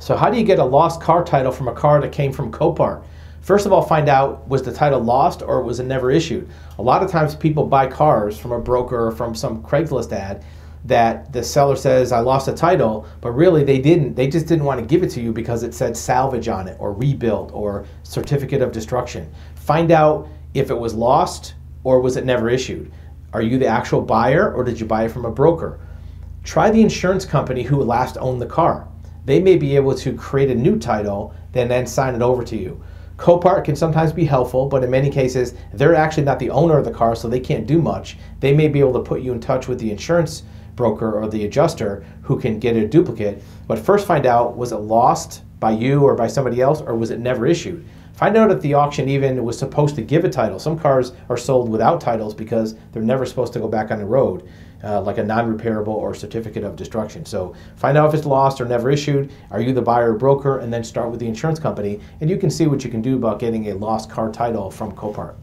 So how do you get a lost car title from a car that came from Copart? First of all, find out was the title lost or was it never issued? A lot of times people buy cars from a broker or from some Craigslist ad that the seller says I lost a title, but really they didn't. They just didn't want to give it to you because it said salvage on it or rebuilt or certificate of destruction. Find out if it was lost or was it never issued. Are you the actual buyer or did you buy it from a broker? Try the insurance company who last owned the car. They may be able to create a new title and then sign it over to you. Copart can sometimes be helpful, but in many cases, they're actually not the owner of the car, so they can't do much. They may be able to put you in touch with the insurance broker or the adjuster who can get a duplicate. But first find out was it lost by you or by somebody else or was it never issued? Find out if the auction even was supposed to give a title. Some cars are sold without titles because they're never supposed to go back on the road, uh, like a non-repairable or certificate of destruction. So find out if it's lost or never issued. Are you the buyer or broker? And then start with the insurance company, and you can see what you can do about getting a lost car title from Copart.